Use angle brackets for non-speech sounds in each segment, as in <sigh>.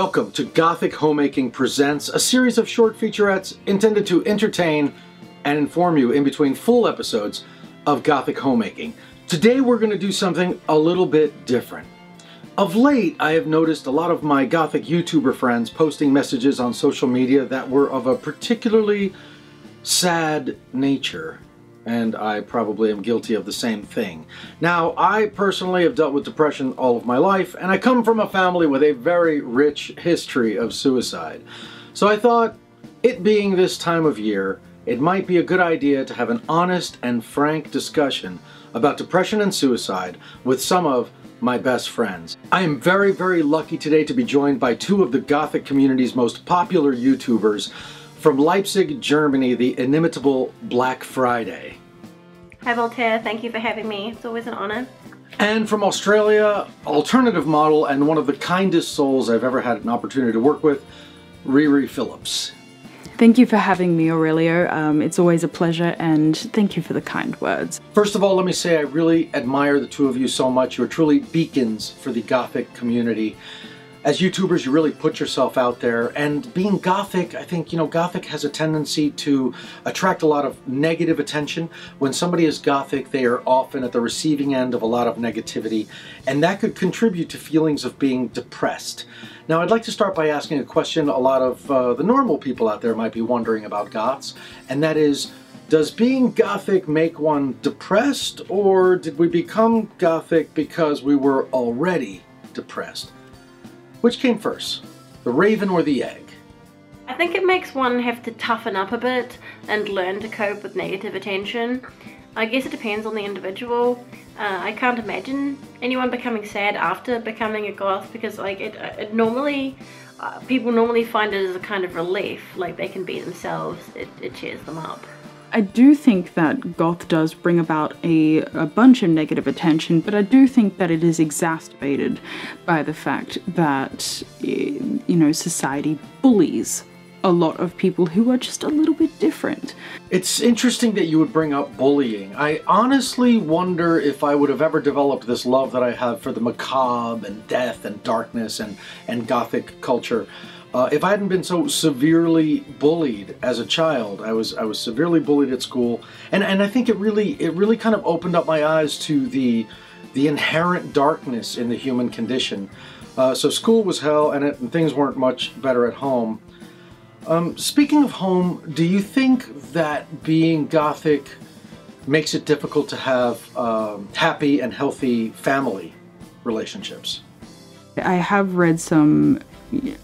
Welcome to Gothic Homemaking Presents, a series of short featurettes intended to entertain and inform you in between full episodes of Gothic Homemaking. Today we're going to do something a little bit different. Of late, I have noticed a lot of my Gothic YouTuber friends posting messages on social media that were of a particularly sad nature and I probably am guilty of the same thing. Now, I personally have dealt with depression all of my life, and I come from a family with a very rich history of suicide. So I thought, it being this time of year, it might be a good idea to have an honest and frank discussion about depression and suicide with some of my best friends. I am very, very lucky today to be joined by two of the Gothic community's most popular YouTubers from Leipzig, Germany, the inimitable Black Friday. Hi Voltaire, thank you for having me. It's always an honor. And from Australia, alternative model and one of the kindest souls I've ever had an opportunity to work with, ReeRee Phillips. Thank you for having me, Aurelio. Um, it's always a pleasure, and thank you for the kind words. First of all, let me say I really admire the two of you so much. You're truly beacons for the Gothic community as YouTubers, you really put yourself out there. And being Gothic, I think, you know, Gothic has a tendency to attract a lot of negative attention. When somebody is Gothic, they are often at the receiving end of a lot of negativity, and that could contribute to feelings of being depressed. Now, I'd like to start by asking a question a lot of uh, the normal people out there might be wondering about Goths, and that is, does being Gothic make one depressed, or did we become Gothic because we were already depressed? Which came first, the raven or the egg? I think it makes one have to toughen up a bit and learn to cope with negative attention. I guess it depends on the individual. Uh, I can't imagine anyone becoming sad after becoming a goth because like it, it normally, uh, people normally find it as a kind of relief, like they can be themselves, it, it cheers them up. I do think that goth does bring about a, a bunch of negative attention, but I do think that it is exacerbated by the fact that, you know, society bullies a lot of people who are just a little bit different. It's interesting that you would bring up bullying. I honestly wonder if I would have ever developed this love that I have for the macabre and death and darkness and, and gothic culture. Uh, if I hadn't been so severely bullied as a child, I was I was severely bullied at school, and and I think it really it really kind of opened up my eyes to the the inherent darkness in the human condition. Uh, so school was hell, and, it, and, things weren't much better at home. Um, speaking of home, do you think that being Gothic makes it difficult to have um, happy and healthy family relationships? I have read some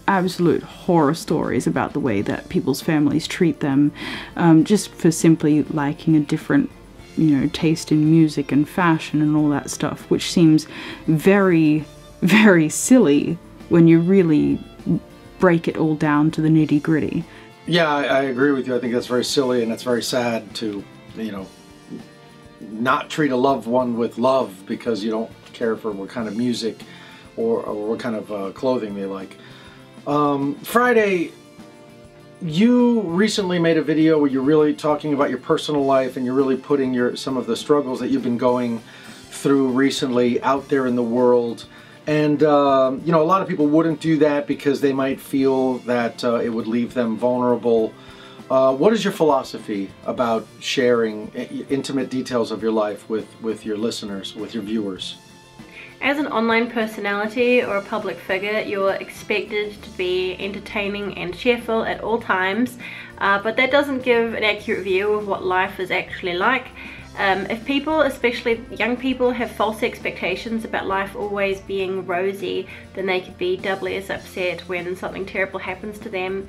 absolute horror stories about the way that people's families treat them um, just for simply liking a different you know taste in music and fashion and all that stuff which seems very <laughs> very silly when you really break it all down to the nitty gritty yeah I, I agree with you. I think that's very silly and it's very sad to you know not treat a loved one with love because you don't care for what kind of music or, or what kind of uh, clothing they like um, Friday, you recently made a video where you're really talking about your personal life and you're really putting your some of the struggles that you've been going through recently out there in the world. And, um, you know, a lot of people wouldn't do that because they might feel that uh, it would leave them vulnerable. Uh, what is your philosophy about sharing intimate details of your life with, with your listeners, with your viewers? As an online personality or a public figure, you're expected to be entertaining and cheerful at all times, uh, but that doesn't give an accurate view of what life is actually like. Um, if people, especially young people, have false expectations about life always being rosy, then they could be doubly as upset when something terrible happens to them.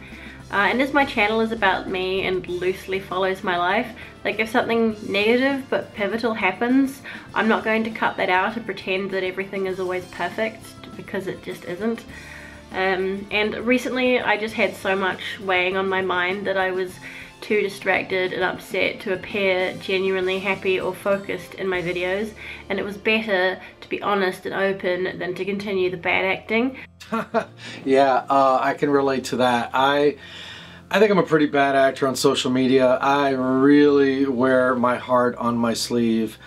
Uh, and as my channel is about me and loosely follows my life, like if something negative but pivotal happens, I'm not going to cut that out and pretend that everything is always perfect because it just isn't. Um, and recently I just had so much weighing on my mind that I was too distracted and upset to appear genuinely happy or focused in my videos and it was better to be honest and open than to continue the bad acting. <laughs> yeah, uh, I can relate to that. I I think I'm a pretty bad actor on social media. I really wear my heart on my sleeve.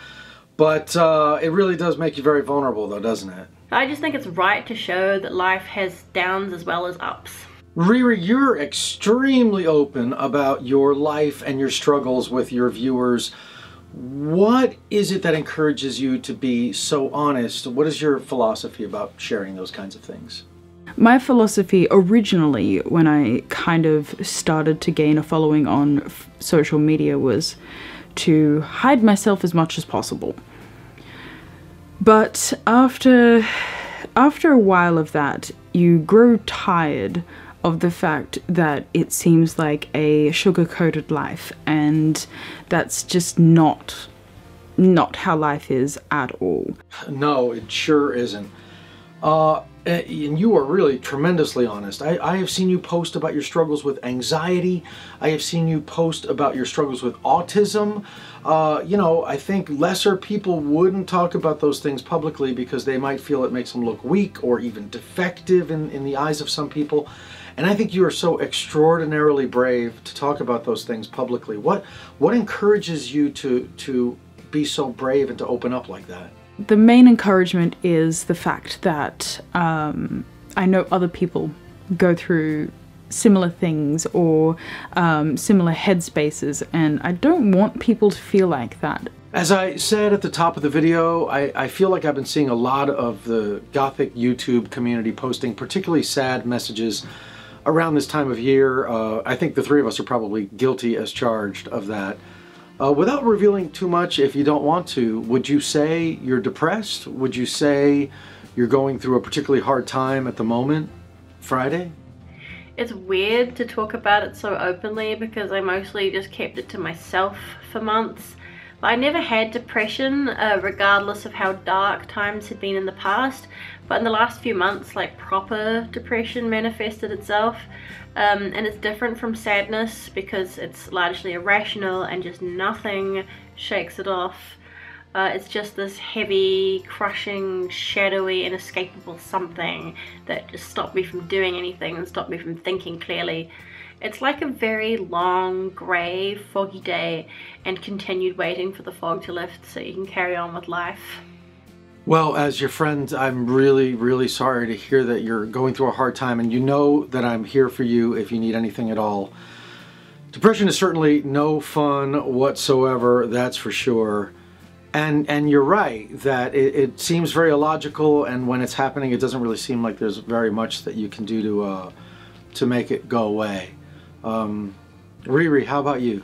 But uh, it really does make you very vulnerable though, doesn't it? I just think it's right to show that life has downs as well as ups. ReeRee, you're extremely open about your life and your struggles with your viewers. What is it that encourages you to be so honest? What is your philosophy about sharing those kinds of things? My philosophy originally, when I kind of started to gain a following on social media, was to hide myself as much as possible. But after after a while of that, you grow tired of the fact that it seems like a sugar-coated life and that's just not not how life is at all. No, it sure isn't. Uh, and you are really tremendously honest. I, I have seen you post about your struggles with anxiety. I have seen you post about your struggles with autism. Uh, you know, I think lesser people wouldn't talk about those things publicly because they might feel it makes them look weak or even defective in, in the eyes of some people. And I think you are so extraordinarily brave to talk about those things publicly. What what encourages you to to be so brave and to open up like that? The main encouragement is the fact that um, I know other people go through similar things or um, similar headspaces, and I don't want people to feel like that. As I said at the top of the video, I, I, feel like I've been seeing a lot of the Gothic YouTube community posting particularly sad messages around this time of year. Uh, I think the three of us are probably guilty as charged of that. Uh, without revealing too much, if you don't want to, would you say you're depressed? Would you say you're going through a particularly hard time at the moment, Friday? It's weird to talk about it so openly because I mostly just kept it to myself for months. But I never had depression, uh, regardless of how dark times had been in the past, but in the last few months, like proper depression manifested itself. Um, and it's different from sadness because it's largely irrational and just nothing shakes it off. Uh, it's just this heavy, crushing, shadowy, inescapable something that just stopped me from doing anything and stopped me from thinking clearly. It's like a very long, grey, foggy day and continued waiting for the fog to lift so you can carry on with life. Well, as your friend, I'm really, really sorry to hear that you're going through a hard time, and you know that I'm here for you if you need anything at all. Depression is certainly no fun whatsoever, that's for sure. And and you're right that it, it, seems very illogical, and when it's happening, it doesn't really seem like there's very much that you can do to uh, to make it go away. Um, ReeRee, how about you?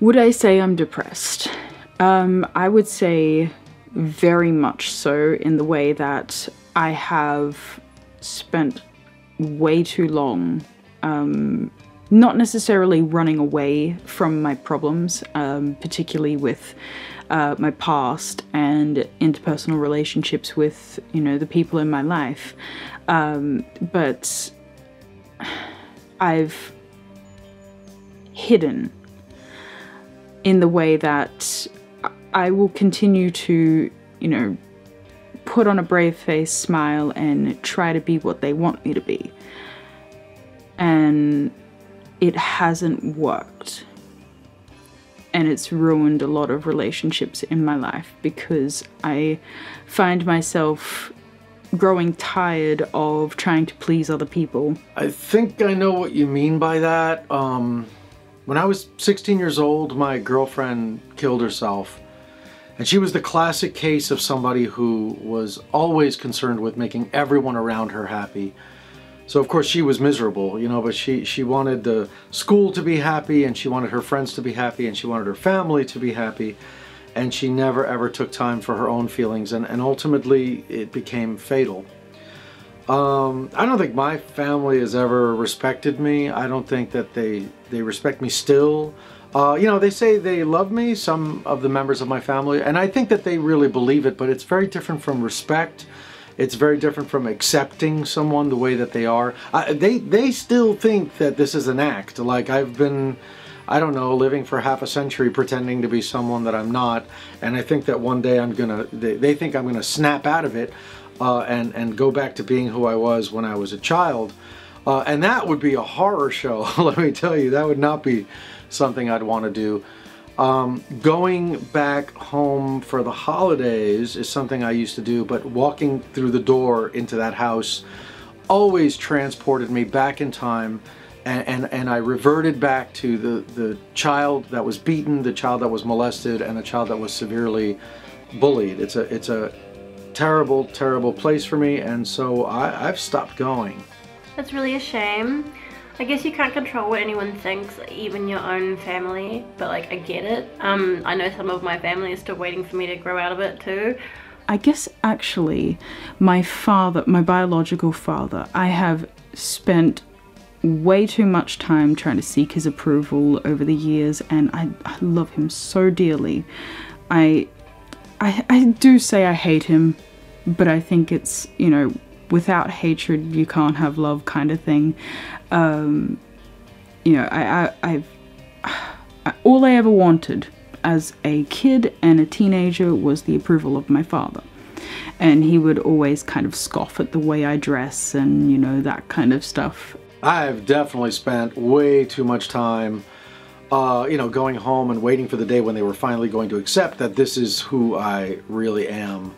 Would I say I'm depressed? Um, I would say very much so in the way that I have spent way too long um, not necessarily running away from my problems, um, particularly with uh, my past and interpersonal relationships with, you know, the people in my life. Um, but I've hidden in the way that I will continue to, you know, put on a brave face, smile, and try to be what they want me to be. And it hasn't worked. And it's ruined a lot of relationships in my life because I find myself growing tired of trying to please other people. I think I know what you mean by that. Um, when I was 16 years old, my girlfriend killed herself. And she was the classic case of somebody who was always concerned with making everyone around her happy. So of course she was miserable, you know, but she, she wanted the school to be happy and she wanted her friends to be happy and she wanted her family to be happy and she never ever took time for her own feelings and, and ultimately it became fatal. Um, I don't think my family has ever respected me. I don't think that they, they respect me still. Uh, you know, they say they love me, some of the members of my family, and I think that they really believe it, but it's very different from respect. It's very different from accepting someone the way that they are. They, they still think that this is an act. Like I've been I don't know, living for half a century pretending to be someone that I'm not. And I think that one day I'm gonna, they, they think I'm gonna snap out of it uh, and, and go back to being who I was when I was a child. Uh, and that would be a horror show, <laughs> let me tell you. That would not be something I'd want to do. Um, going back home for the holidays is something I used to do, but walking through the door into that house always transported me back in time and, and, and I reverted back to the, the child that was beaten, the child that was molested, and the child that was severely bullied. It's a, it's a terrible, terrible place for me, and so I, I've stopped going. That's really a shame. I guess you can't control what anyone thinks, even your own family, but like I get it. Um, I know some of my family is still waiting for me to grow out of it too. I guess actually, my father, my biological father, I have spent way too much time trying to seek his approval over the years, and I, I love him so dearly. I, I, I do say I hate him, but I think it's you know without hatred you can't have love kind of thing. Um, you know, I, I, I've <sighs> all I ever wanted as a kid and a teenager was the approval of my father. And he would always kind of scoff at the way I dress and, you know, that kind of stuff. I've definitely spent way too much time, uh, you know, going home and waiting for the day when they were finally going to accept that this is who I really am.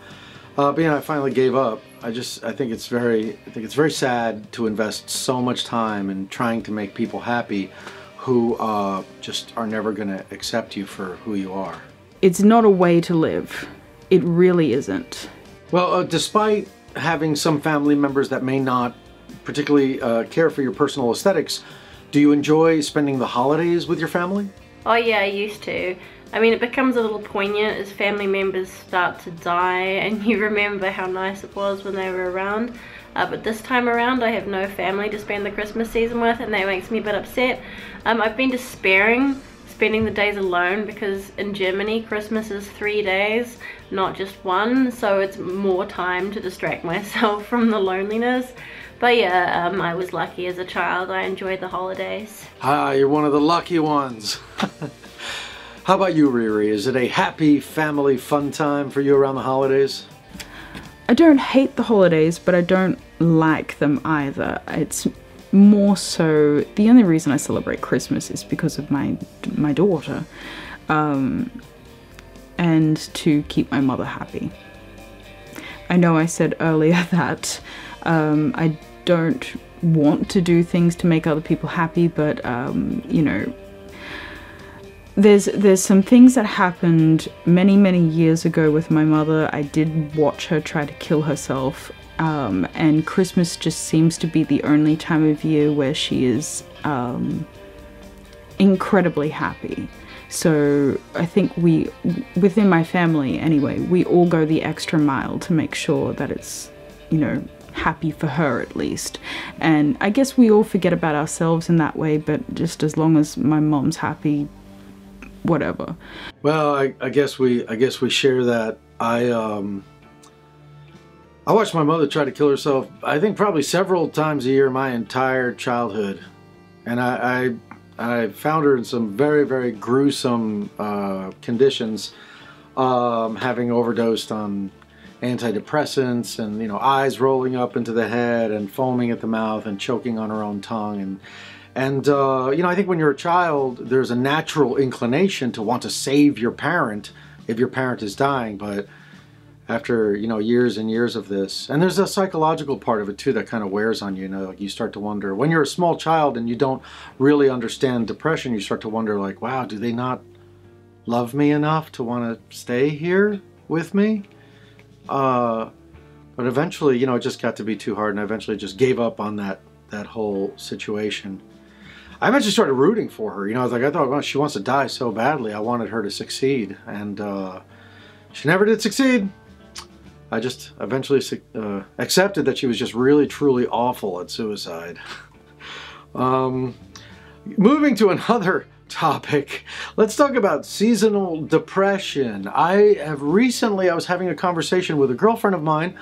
Uh, but you know, I finally gave up. I just, I think it's very, I think it's very sad to invest so much time in trying to make people happy who uh, just are never going to accept you for who you are. It's not a way to live. It really isn't. Well, uh, despite having some family members that may not particularly uh, care for your personal aesthetics, do you enjoy spending the holidays with your family? Oh yeah, I used to. I mean, it becomes a little poignant as family members start to die <laughs> and you remember how nice it was when they were around. Uh, but this time around, I have no family to spend the Christmas season with and that makes me a bit upset. Um, I've been despairing spending the days alone because in Germany, Christmas is three days, not just one. So it's more time to distract <laughs> myself from the loneliness. But yeah, um, I was lucky as a child. I enjoyed the holidays. Ah, you're one of the lucky ones. <laughs> How about you, ReeRee? Is it a happy family fun time for you around the holidays? I don't hate the holidays, but I don't like them either. It's more so the only reason I celebrate Christmas is because of my my daughter, um, and to keep my mother happy. I know I said earlier <laughs> that um, I don't want to do things to make other people happy, but um, you know, there's there's some things that happened many many years ago with my mother. I did watch her try to kill herself, um, and Christmas just seems to be the only time of year where she is um, incredibly happy. So I think we, within my family anyway, we all go the extra mile to make sure that it's, you know, happy for her at least. And I guess we all forget about ourselves in that way, but just as long as my mom's happy, whatever. Well, I, I guess we I guess we share that. I um I watched my mother try to kill herself. I think probably several times a year my entire childhood, and I I, I found her in some very very gruesome uh, conditions, um, having overdosed on antidepressants and you know eyes rolling up into the head and foaming at the mouth and choking on her own tongue and and uh, you know I think when you're a child there's a natural inclination to want to save your parent if your parent is dying. But after you know years and years of this and there's a psychological part of it too that kind of wears on you. You know like you start to wonder when you're a small child and you don't really understand depression you start to wonder like wow do they not love me enough to want to stay here with me? Uh, but eventually, you know, it just got to be too hard, and I eventually just gave up on that that whole situation. I eventually started rooting for her. You know, I was like, I thought, well, she wants to die so badly. I wanted her to succeed, and uh, she never did succeed. I just eventually uh, accepted that she was just really, truly awful at suicide. <laughs> um, moving to another <laughs> topic. Let's talk about seasonal depression. I have recently, I was having a conversation with a girlfriend of mine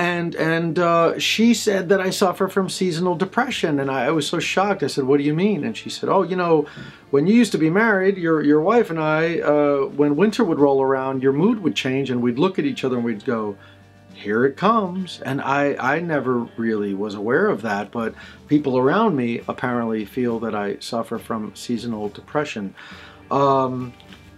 and and uh, she said that I suffer from seasonal depression and I, I, was so shocked. I said, what do you mean? And she said, oh, you know, when you used to be married, your, your wife and I, uh, when winter would roll around, your mood would change and we'd look at each other and we'd go, here it comes. And I, I never really was aware of that, but people around me apparently feel that I suffer from seasonal depression. Um,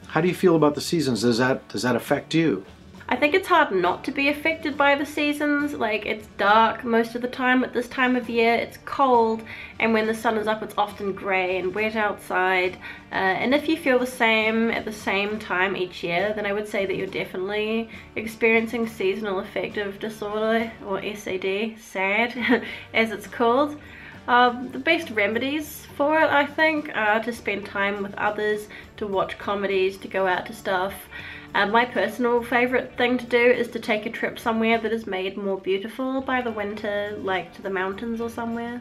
how do you feel about the seasons? Does that does that affect you? I think it's hard not to be affected by the seasons. Like, it's dark most of the time at this time of year, it's cold, and when the sun is up, it's often grey and wet outside. Uh, and if you feel the same at the same time each year, then I would say that you're definitely experiencing seasonal affective disorder, or SAD, SAD, <laughs> as it's called. Uh, the best remedies for it, I think, are to spend time with others, to watch comedies, to go out to stuff. Uh, my personal favourite thing to do is to take a trip somewhere that is made more beautiful by the winter, like to the mountains or somewhere.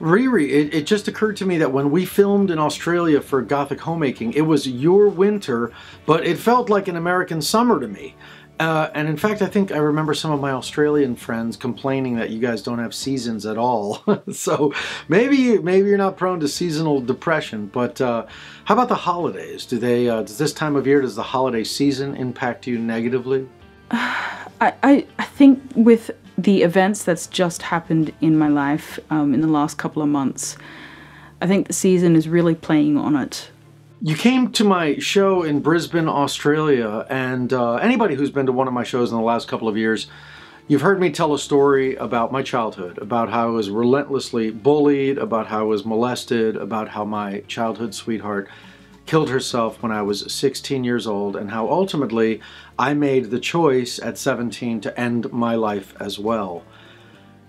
ReeRee, it, it just occurred to me that when we filmed in Australia for Gothic Homemaking, it was your winter, but it felt like an American summer to me. Uh, and in fact, I think I remember some of my Australian friends complaining that you guys don't have seasons at all. <laughs> so maybe maybe you're not prone to seasonal depression. But uh, how about the holidays? Do they uh, does this time of year does the holiday season impact you negatively? <sighs> I, I, I think with the events that's just happened in my life um, in the last couple of months, I think the season is really playing on it. You came to my show in Brisbane, Australia, and uh, anybody who's been to one of my shows in the last couple of years, you've heard me tell a story about my childhood, about how I was relentlessly bullied, about how I was molested, about how my childhood sweetheart killed herself when I was 16 years old, and how ultimately I made the choice at 17 to end my life as well.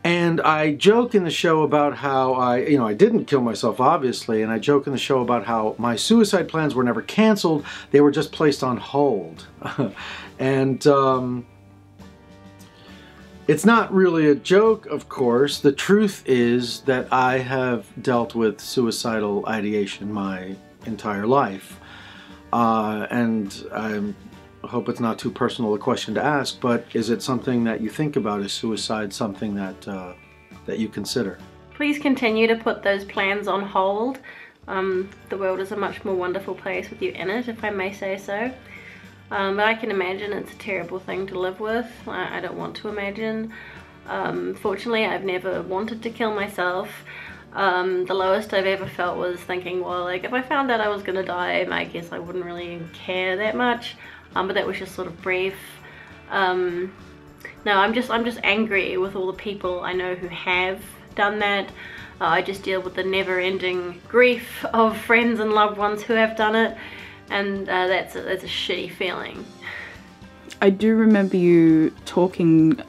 And I joke in the show about how I, you know, I didn't kill myself, obviously, and I joke in the show about how my suicide plans were never canceled, they were just placed on hold. <laughs> and um, it's not really a joke, of course. The truth is that I have dealt with suicidal ideation my entire life. Uh, and I'm I hope it's not too personal a question to ask, but is it something that you think about? Is suicide something that uh, that you consider? Please continue to put those plans on hold. Um, the world is a much more wonderful place with you in it, if I may say so. Um, but I can imagine it's a terrible thing to live with. I, I don't want to imagine. Um, fortunately, I've never wanted to kill myself. Um, the lowest I've ever felt was thinking, well, like if I found out I was gonna die, I guess I wouldn't really care that much um, but that was just sort of brief. Um, no, I'm just I'm just angry with all the people I know who have done that. Uh, I just deal with the never-ending grief of friends and loved ones who have done it, and uh, that's a, that's a shitty feeling. I do remember you talking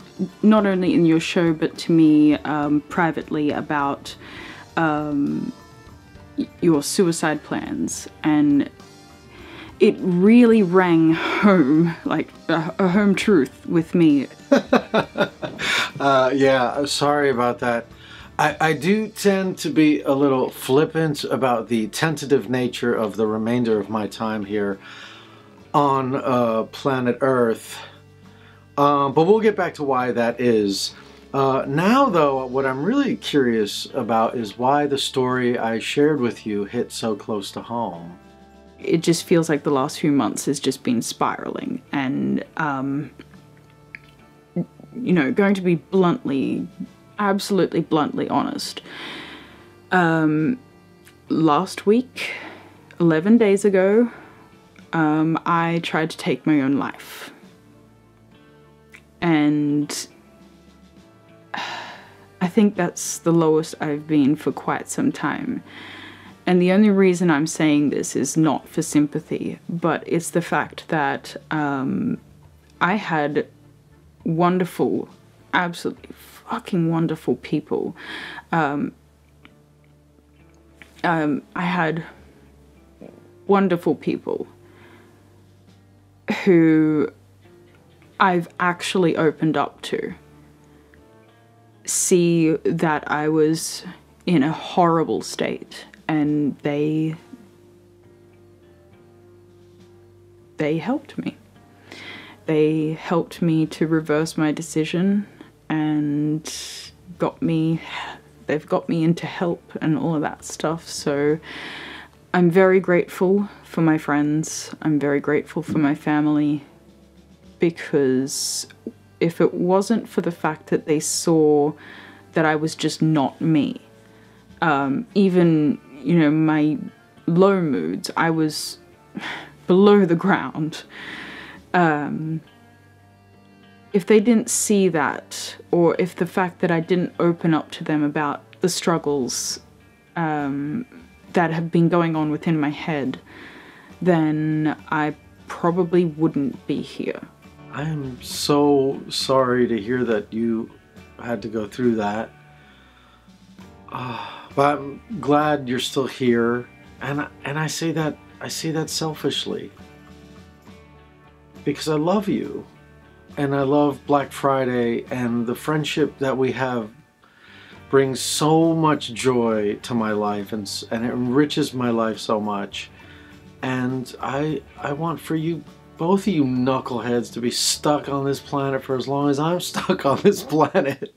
not only in your show but to me um, privately about um, your suicide plans and it really rang home, like a, home truth with me. <laughs> uh, yeah, sorry about that. I, I do tend to be a little flippant about the tentative nature of the remainder of my time here on uh, planet Earth. Um, but we'll get back to why that is. Uh, now, though, what I'm really curious about is why the story I shared with you hit so close to home it just feels like the last few months has just been spiraling. And um, you know going to be bluntly absolutely bluntly honest um, last week 11 days ago um, i tried to take my own life. And <sighs> i think that's the lowest i've been for quite some time and the only reason I'm saying this is not for sympathy, but it's the fact that um, I had wonderful, absolutely fucking wonderful people. Um, um, I had wonderful people who I've actually opened up to see that I was in a horrible state and they they helped me. They helped me to reverse my decision and got me they've got me into help and all of that stuff. So I'm very grateful for my friends. I'm very grateful for my family because if it wasn't for the fact that they saw that I was just not me, um, even you know, my low moods, I was <sighs> below the ground, um, if they didn't see that, or if the fact that I didn't open up to them about the struggles um, that have been going on within my head, then I probably wouldn't be here. I am so sorry to hear that you had to go through that. Uh, but I'm glad you're still here, and I, and I say that I say that selfishly because I love you, and I love Black Friday, and the friendship that we have brings so much joy to my life, and and it enriches my life so much, and I I want for you both of you knuckleheads to be stuck on this planet for as long as I'm <laughs> stuck on this planet.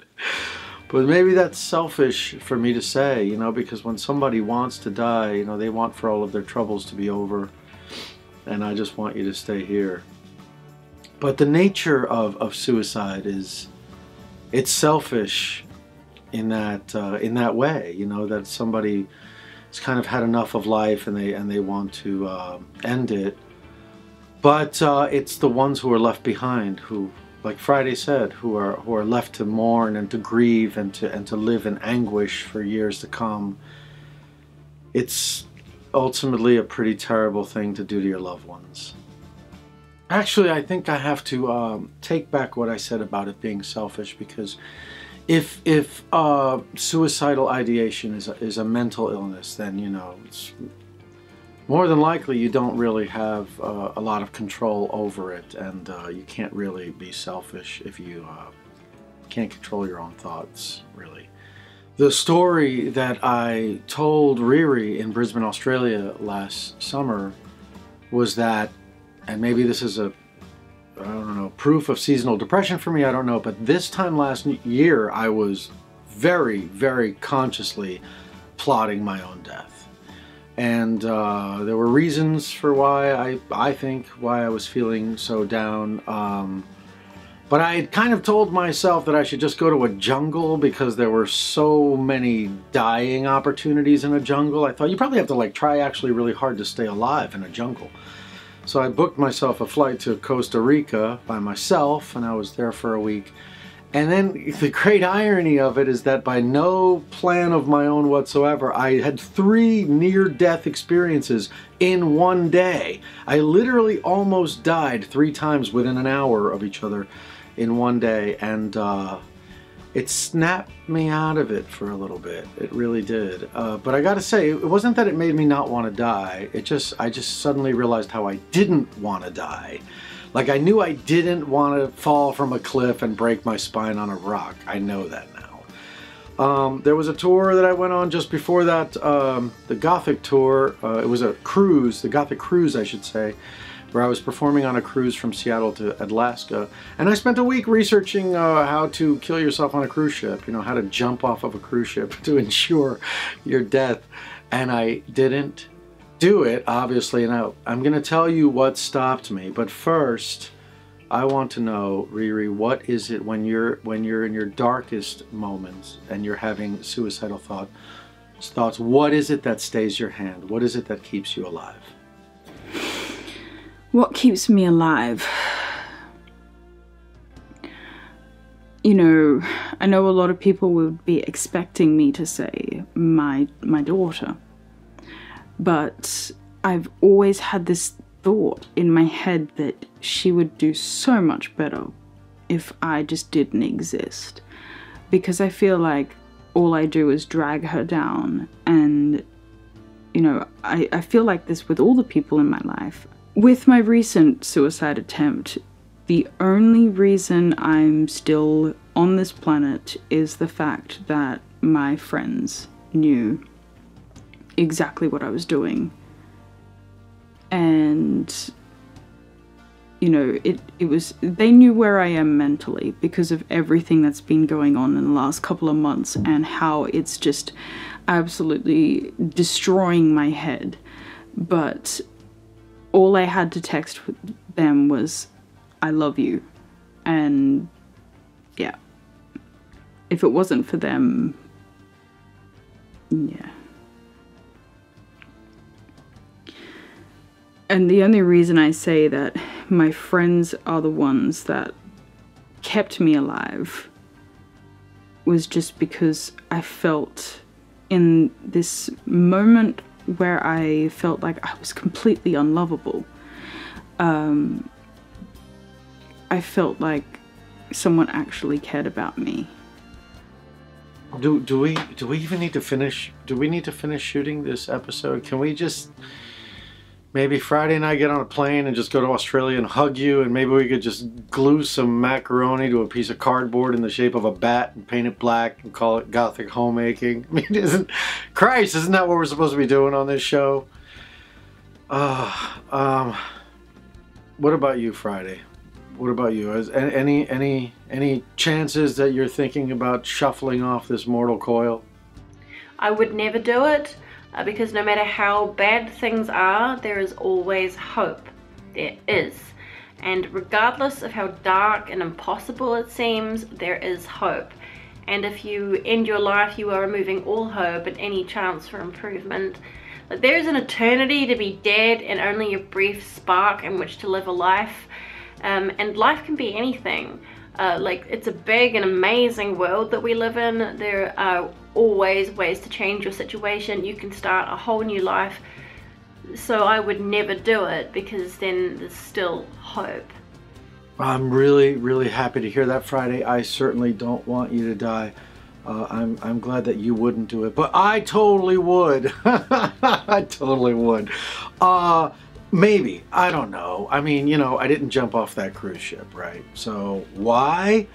But maybe that's selfish for me to say, you know, because when somebody wants to die, you know, they want for all of their troubles to be over. And I just want you to stay here. But the nature of, of suicide is, it's selfish in that uh, in that way, you know, that somebody has kind of had enough of life and they and they want to uh, end it. But uh, it's the ones who are left behind who like Friday said, who are who are left to mourn and to grieve and to and to live in anguish for years to come. It's ultimately a pretty terrible thing to do to your loved ones. Actually, I think I have to um, take back what I said about it being selfish because if if uh, suicidal ideation is a, is a mental illness, then you know it's more than likely you don't really have uh, a lot of control over it and uh, you can't really be selfish if you uh, can't control your own thoughts really. The story that I told ReeRee in Brisbane, Australia last summer was that, and maybe this is a, I don't know, proof of seasonal depression for me, I don't know, but this time last year I was very, very consciously plotting my own death and uh, there were reasons for why I, I think why I was feeling so down. Um, but I had kind of told myself that I should just go to a jungle because there were so many dying opportunities in a jungle. I thought you probably have to like try actually really hard to stay alive in a jungle. So I booked myself a flight to Costa Rica by myself and I was there for a week. And then the great irony of it is that by no plan of my own whatsoever, I had three near-death experiences in one day. I literally almost died three times within an hour of each other in one day. And uh, it snapped me out of it for a little bit. It really did. Uh, but I gotta say, it wasn't that it made me not want to die. It just, I just suddenly realized how I didn't want to die. Like I knew I didn't want to fall from a cliff and break my spine on a rock. I know that now. Um, there was a tour that I went on just before that, um, the Gothic tour. Uh, it was a cruise, the Gothic cruise I should say, where I was performing on a cruise from Seattle to Alaska. And I spent a week researching uh, how to kill yourself on a cruise ship, you know, how to jump off of a cruise ship <laughs> to ensure your death. And I didn't do it, obviously, and I, I'm going to tell you what stopped me. But first, I want to know, ReeRee, what is it when you're when you're in your darkest moments and you're having suicidal thought, thoughts? What is it that stays your hand? What is it that keeps you alive? What keeps me alive? You know, I know a lot of people would be expecting me to say my my daughter but I've always had this thought in my head that she would do so much better if I just didn't exist. Because I feel like all I do is drag her down. And, you know, I, I feel like this with all the people in my life. With my recent suicide attempt, the only reason I'm still on this planet is the fact that my friends knew exactly what I was doing. And you know, it it was they knew where I am mentally because of everything that's been going on in the last couple of months and how it's just absolutely destroying my head. But all I had to text them was I love you. And yeah. If it wasn't for them yeah. And the only reason I say that my friends are the ones that kept me alive was just because I felt in this moment where I felt like I was completely unlovable. Um, I felt like someone actually cared about me. Do do we do we even need to finish? Do we need to finish shooting this episode? Can we just maybe Friday night get on a plane and just go to Australia and hug you, and maybe we could just glue some macaroni to a piece of cardboard in the shape of a bat and paint it black and call it Gothic homemaking? <laughs> I mean, isn't Christ? Isn't that what we're supposed to be doing on this show? Uh, um, what about you, Friday? What about you? Is any any any chances that you're thinking about shuffling off this mortal coil? I would never do it uh, because no matter how bad things are, there is always hope. There is. And regardless of how dark and impossible it seems, there is hope. And if you end your life, you are removing all hope and any chance for improvement. Like, there is an eternity to be dead and only a brief spark in which to live a life. Um, and life can be anything. Uh, like it's a big and amazing world that we live in. There are always ways to change your situation. You can start a whole new life. So I would never do it because then there's still hope. I'm really, really happy to hear that, Friday. I certainly don't want you to die. Uh, I'm, I'm glad that you wouldn't do it, but I totally would. <laughs> I totally would. Uh, Maybe. I don't know. I mean, you know, I didn't jump off that cruise ship, right? So why?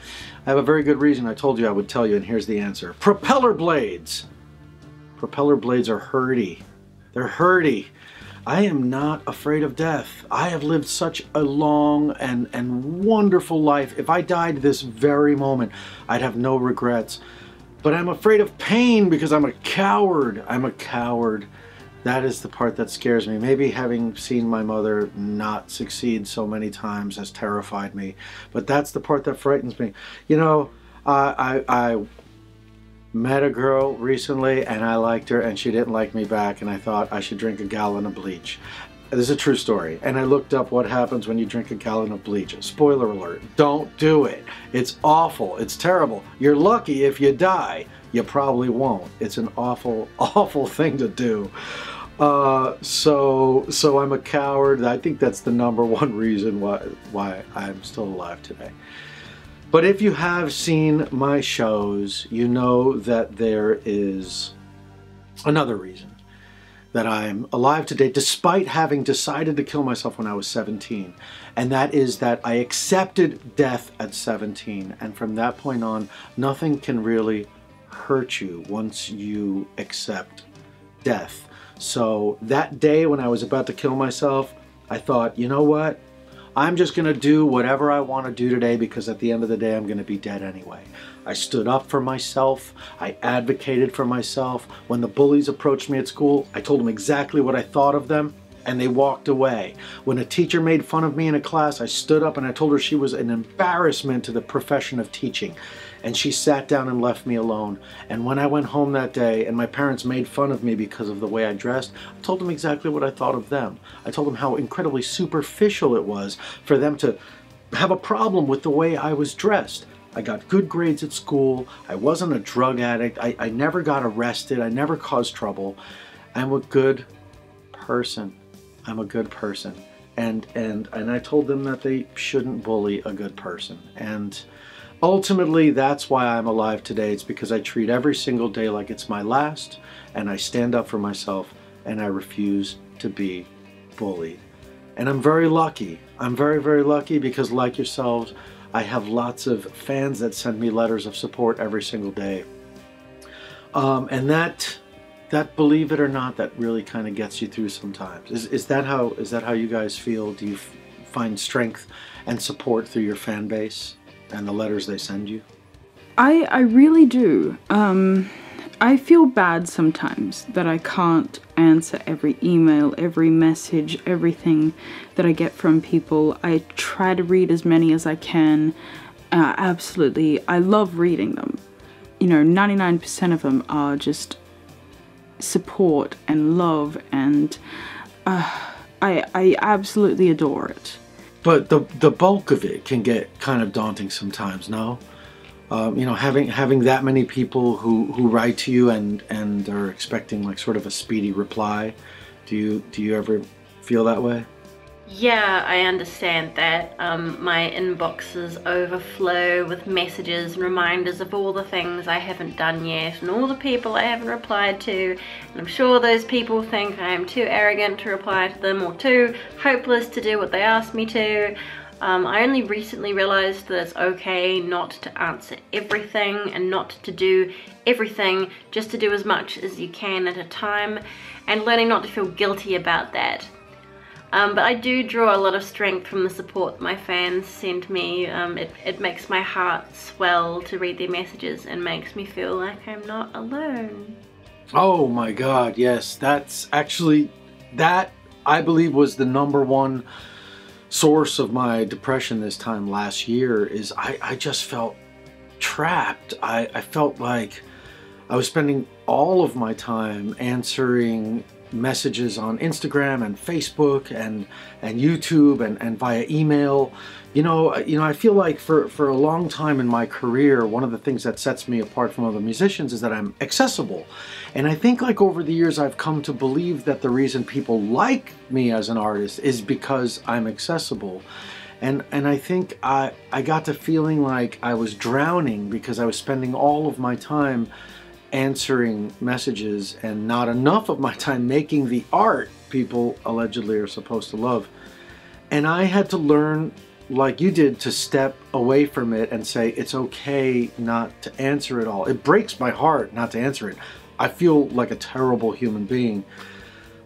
I have a very good reason. I told you I would tell you, and here's the answer. Propeller blades. Propeller blades are hurdy. They're hurdy. I am not afraid of death. I have lived such a long and, and wonderful life. If I died this very moment, I'd have no regrets. But I'm afraid of pain because I'm a coward. I'm a coward that is the part that scares me. Maybe having seen my mother not succeed so many times has terrified me, but that's the part that frightens me. You know, I, I met a girl recently and I liked her and she didn't like me back and I thought I should drink a gallon of bleach. This is a true story. And I looked up what happens when you drink a gallon of bleach. Spoiler alert, don't do it. It's awful. It's terrible. You're lucky if you die. You probably won't. It's an awful, <laughs> awful thing to do. Uh, so so I'm a coward. I think that's the number <laughs> one reason why why I'm still alive today. But if you have seen my shows, you know that there is another reason that I'm alive today despite having decided to kill myself when I was 17. And that is that I accepted death at 17. And from that point on, nothing can really hurt you once you accept death. So that day when I was about to kill myself, I thought, you know what? I'm just going to do whatever I want to do today because at the end of the day, I'm going to be dead anyway. I stood up for myself. I advocated for myself. When the bullies approached me at school, I told them exactly what I thought of them and they walked away. When a teacher made fun of me in a class, I stood up and I told her she was an embarrassment to the profession of teaching and she sat down and left me alone. And when I went home that day and my parents made fun of me because of the way I dressed, I told them exactly what I thought of them. I told them how incredibly superficial it was for them to have a problem with the way I was dressed. I got good grades at school. I wasn't a drug addict. I, I never got arrested. I never caused trouble. I'm a good person. I'm a good person. And and and I told them that they shouldn't bully a good person. And Ultimately, that's why I'm alive today. It's because I treat every single day like it's my last, and I stand up for myself, and I refuse to be bullied. And I'm very lucky. I'm very, very lucky because, like yourselves, I have lots of fans that send me letters of support every single day. Um, and that, that, believe it or not, that really kind of gets you through sometimes. Is, is that how is that how you guys feel? Do you find strength and support through your fan base? And the letters they send you? I I really do. Um, I feel bad sometimes that I can't answer every email, every message, everything that I get from people. I try to read as many as I can. Uh, absolutely, I love reading them. You know, 99% of them are just support and love and uh, I, I absolutely adore it. But the the bulk of it can get kind of daunting sometimes. No, um, you know, having having that many people who who write to you and and are expecting like sort of a speedy reply. Do you do you ever feel that way? Yeah, I understand that. Um, my inboxes overflow with messages and reminders of all the things I haven't done yet and all the people I haven't replied to. And I'm sure those people think I am too arrogant to reply to them or too hopeless to do what they ask me to. Um, I only recently realized that it's okay not to answer everything and not to do everything, just to do as much as you can at a time and learning not to feel guilty about that. Um, but I do draw a lot of strength from the support my fans send me. Um, it, it makes my heart swell to read their messages and makes me feel like I'm not alone. Oh my god, yes. That's actually, that I believe was the number one source of my depression this time last year is I, I just felt trapped. I, I felt like I was spending all of my time answering messages on Instagram and Facebook and and YouTube and, and via email. You know, uh, you know, I feel like for, for a long time in my career, one of the things that sets me apart from other musicians is that I'm accessible. And I think like over the years I've come to believe that the reason people like me as an artist is because I'm accessible. And and I think I I got to feeling like I was drowning because I was spending all of my time answering messages and not enough of my time making the art people allegedly are supposed to love. And I had to learn, like you did, to step away from it and say, it's okay not to answer it all. It breaks my heart not to answer it. I feel like a terrible human being.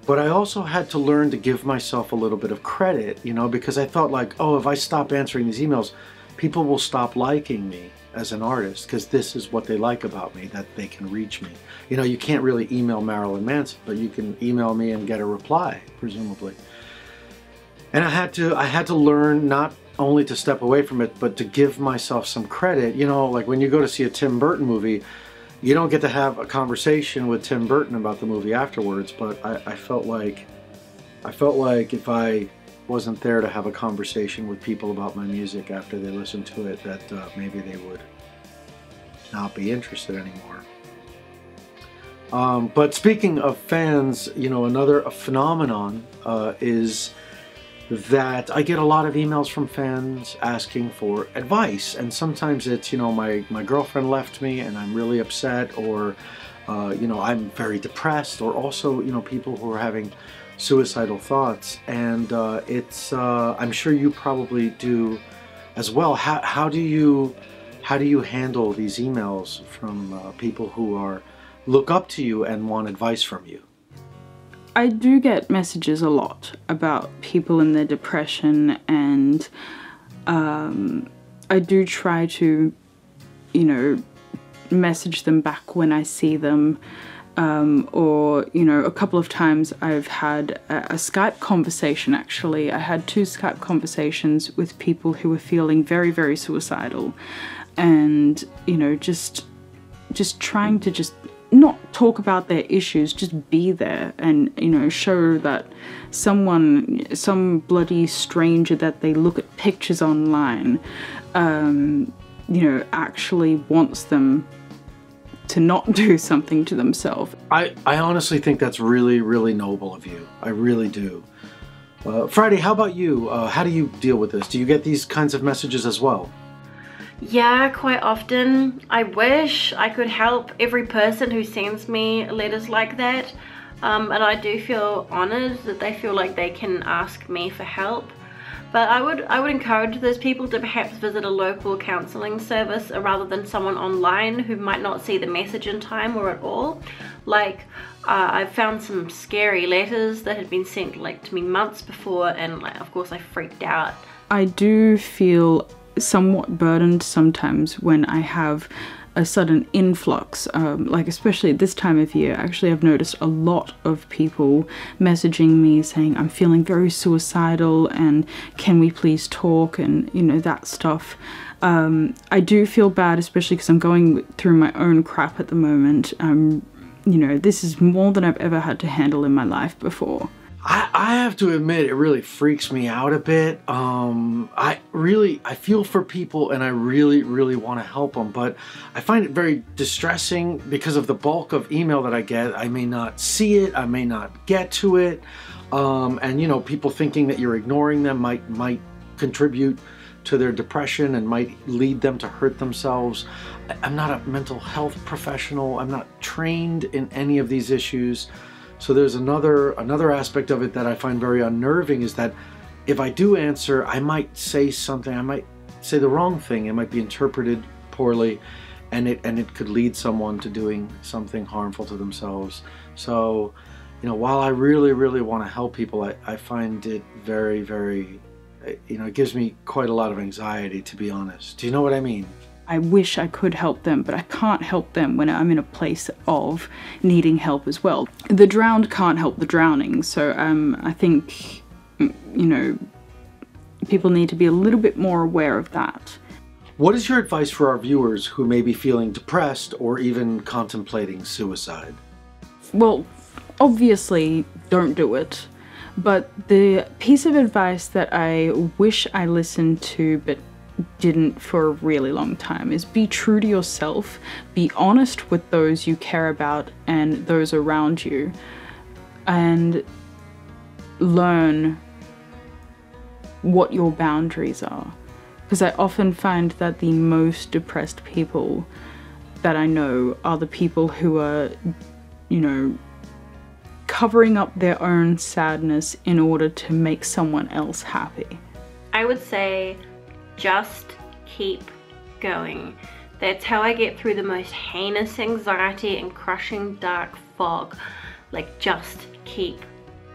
But I also had to learn to give myself a little bit of credit, you know, because I thought like, oh, if I stop answering these emails, people will stop liking me as an artist because this is what they like about me that they can reach me. You know you can't really email marilyn manson but you can email me and get a reply presumably. And i had to i had to learn not only to step away from it but to give myself some credit. You know like when you go to see a tim burton movie you don't get to have a conversation with tim burton about the movie afterwards but i, I felt like i felt like if i wasn't there to have a conversation with people about my music after they listened to it that uh, maybe they would not be interested anymore. Um, but speaking of fans, you know, another phenomenon uh, is that I get a lot of emails from fans asking for advice. And sometimes it's, you know, my, my girlfriend left me and I'm really upset or, uh, you know, I'm very depressed or also, you know, people who are having suicidal thoughts. And uh, it's, uh, I'm sure you probably do as well. How, how do you, how do you handle these emails from uh, people who are, look up to you and want advice from you? I do get messages a lot about people in their depression and um, I do try to, you know, message them back when I see them um, or you know a couple of times I've had a, a, Skype conversation actually. I had two Skype conversations with people who were feeling very very suicidal. And you know just just trying to just not talk about their issues just be there and you know show that someone some bloody stranger that they look at pictures online um, you know actually wants them to not <laughs> do something to themselves. I, I honestly think that's really, really noble of you. I really do. Uh, Friday, how about you? Uh, how do you deal with this? Do you get these kinds of messages as well? Yeah, quite often. I wish I could help every person who sends me letters like that. Um, and I do feel honoured that they feel like they can ask me for help. But I would I would encourage those people to perhaps visit a local counselling service rather than someone online who might not see the message in time or at all. Like uh, I found some scary letters that had been sent like to me months before and like, of course I freaked out. I do feel somewhat burdened sometimes when I have a sudden influx, um, like especially this time of year. Actually, I've noticed a lot of people messaging me saying, I'm feeling very suicidal and can we please talk and you know, that stuff. Um, I do feel bad, especially because I'm going through my own crap at the moment. Um, you know, this is more than I've ever had to handle in my life before. I, I have to admit, it really freaks me out a bit. Um, I really, I feel for people and I really, really want to help them, but I find it very distressing because of the bulk of email that I get. I may not see it, I may not get to it. Um, and you know, people thinking that you're ignoring them might, might contribute to their depression and might lead them to hurt themselves. I'm not a mental health professional. I'm not trained in any of these issues. So there's another another aspect of it that I find very unnerving is that if I do answer, I might say something, I might say the wrong thing, it might be interpreted poorly and it and it could lead someone to doing something harmful to themselves. So, you know, while I really, really want to help people, I, I find it very, very you know, it gives me quite a lot of anxiety to be honest. Do you know what I mean? I wish I could help them, but I can't help them when I'm in a place of needing help as well. The drowned can't help the drowning, so um, I think, you know, people need to be a little bit more aware of that. What is your advice for our viewers who may be feeling depressed or even contemplating suicide? Well, obviously, don't do it. But the piece of advice that I wish I listened to but didn't for a really long time is be true to yourself, be honest with those you care about and those around you, and learn what your boundaries are. Because I often find that the most depressed people that I know are the people who are, you know, covering up their own sadness in order to make someone else happy. I would say just keep going. That's how I get through the most heinous anxiety and crushing dark fog. Like, just keep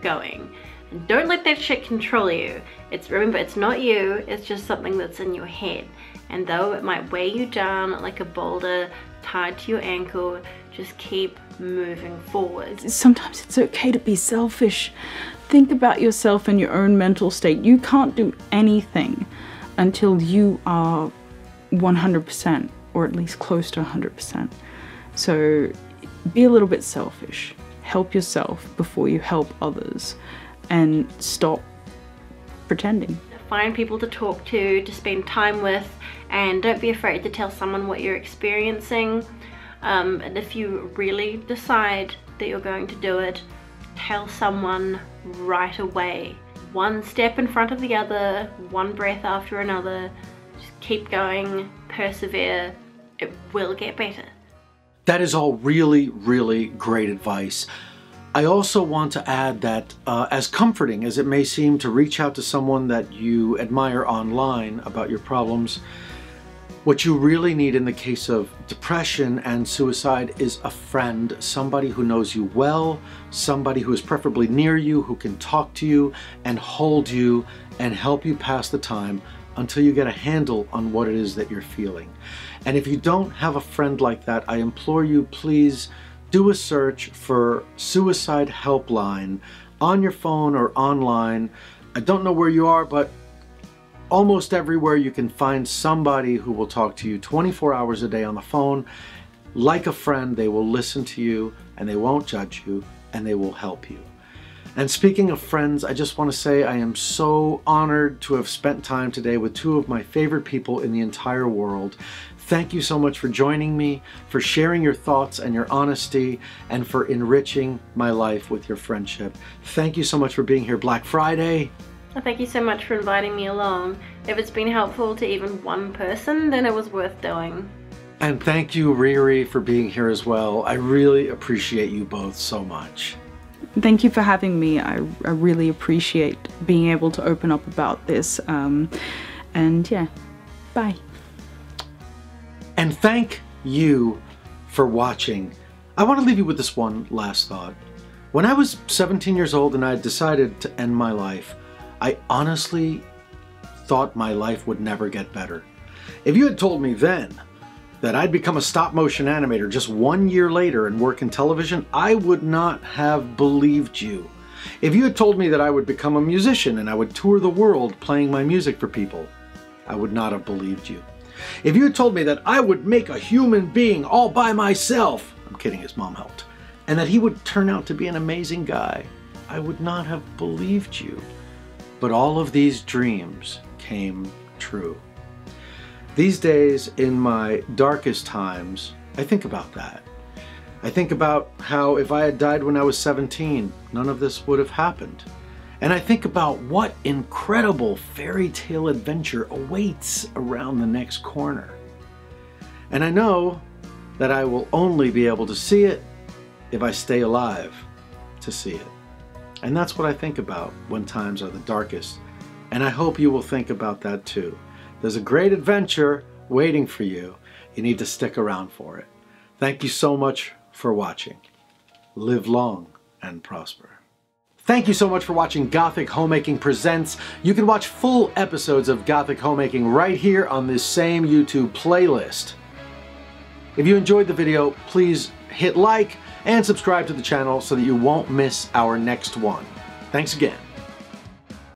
going. And don't let that shit control you. It's remember, it's not you, it's just something that's in your head. And though it might weigh you down like a boulder tied to your ankle, just keep moving forward. Sometimes it's okay to be selfish. Think about yourself and your own mental state. You can't do anything until you are 100% or at least close to 100%. So be a little bit selfish. Help yourself before you help others and stop pretending. Find people to talk to, to spend time with, and don't be afraid to tell someone what you're experiencing. Um, and if you really decide that you're going to do it, tell someone right away one step in front of the other, one breath after another. Just keep going, persevere. It will get better. That is all really, really great advice. I also want to add that uh, as comforting as it may seem to reach out to someone that you admire online about your problems, what you really need in the case of depression and suicide is a friend, somebody who knows you well, somebody who is preferably near you, who can talk to you and hold you and help you pass the time until you get a handle on what it is that you're feeling. And if you don't have a friend like that, I implore you, please do a search for Suicide Helpline on your phone or online. I don't know where you are, but almost everywhere you can find somebody who will talk to you 24 hours a day on the phone. Like a friend, they will listen to you and they won't judge you and they will help you. And speaking of friends, I just want to say I am so honored to have spent time today with two of my favorite people in the entire world. Thank you so much for joining me, for sharing your thoughts and your honesty, and for enriching my life with your friendship. Thank you so much for being here Black Friday. Well, thank you so much for inviting me along. If it's been helpful to even one person, then it was worth doing. And thank you, ReeRee, for being here as well. I really appreciate you both so much. Thank you for having me. I, I really appreciate being able to open up about this. Um, and yeah, bye. And thank you for watching. I want to leave you with this one last thought. When I was 17 years old and I had decided to end my life, I honestly thought my life would never get better. If you had told me then that I'd become a stop motion animator just one year later and work in television, I would not have believed you. If you had told me that I would become a musician and I would tour the world playing my music for people, I would not have believed you. If you had told me that I would make a human being all by myself, I'm kidding, his mom helped, and that he would turn out to be an amazing guy, I would not have believed you. But all of these dreams came true. These days, in my darkest times, I think about that. I think about how if I had died when I was 17, none of this would have happened. And I think about what incredible fairy tale adventure awaits around the next corner. And I know that I will only be able to see it if I stay alive to see it. And that's what I think about when times are the darkest. And I hope you will think about that too. There's a great adventure waiting for you. You need to stick around for it. Thank you so much for watching. Live long and prosper. Thank you so much for watching Gothic Homemaking Presents. You can watch full episodes of Gothic Homemaking right here on this same YouTube playlist. If you enjoyed the video, please hit like and subscribe to the channel so that you won't miss our next one. Thanks again.